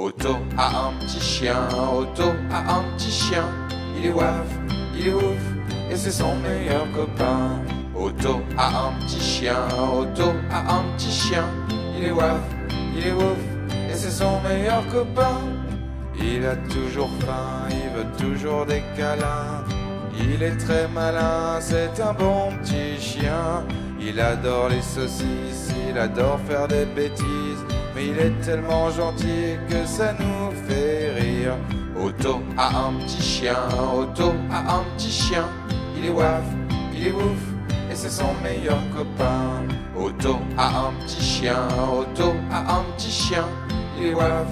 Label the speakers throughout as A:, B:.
A: Otto a un petit chien, Otto a un petit chien. Il est waf, il est ouf, et c'est son meilleur copain. Otto a un petit chien, Otto a un petit chien. Il est waf, il est ouf, et c'est son meilleur copain. Il a toujours faim, il veut toujours des câlins. Il est très malin, c'est un bon petit chien. Il adore les saucisses, il adore faire des bêtises. Mais il est tellement gentil que ça nous fait rire. Otto a un petit chien, Otto a un petit chien. Il est waf, il est ouf, et c'est son meilleur copain. Otto a un petit chien, Otto a un petit chien. Il est waf,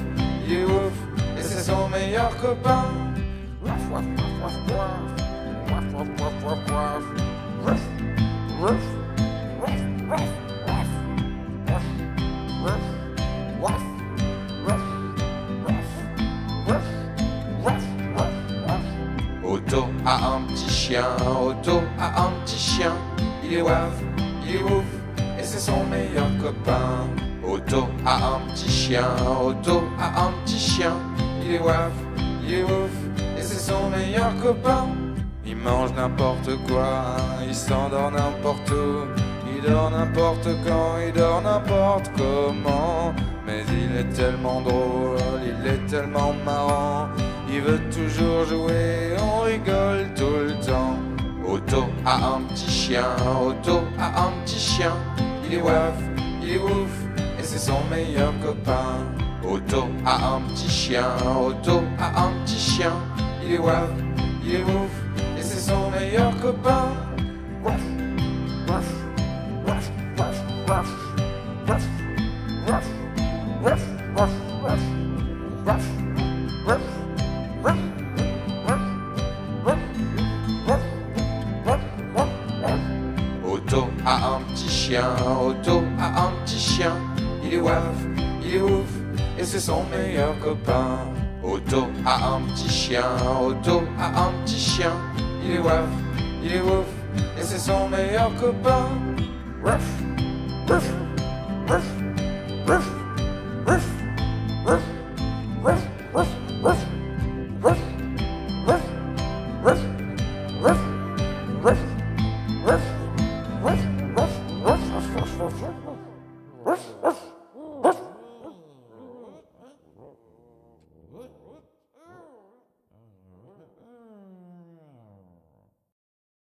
A: il est ouf, et c'est son meilleur copain. Otto a un petit chien, Otto a un petit chien. Il est waf, il est ouf, et c'est son meilleur copain. Otto a un petit chien, Otto a un petit chien. Il est waf, il est ouf, et c'est son meilleur copain. Il mange n'importe quoi, il s'endort n'importe où. Il dort n'importe quand, il dort n'importe comment. Mais il est tellement drôle, il est tellement marrant. Il veut toujours jouer, rigole tout le temps. Otto a un petit chien, Otto a un petit chien. Il est waf, il est ouf, et c'est son meilleur copain. Otto a un petit chien, Otto a un petit chien. Il est waf, il est ouf, et c'est son meilleur copain. Waf, waf, waf, waf, waf, waf, waf, waf. Otto a un petit chien, Otto a un petit chien. Il est waf, il est ouf, et c'est son meilleur copain. Otto a un petit chien, Otto a un petit chien. Il est waf, il est ouf, et c'est son meilleur copain. woof, woof.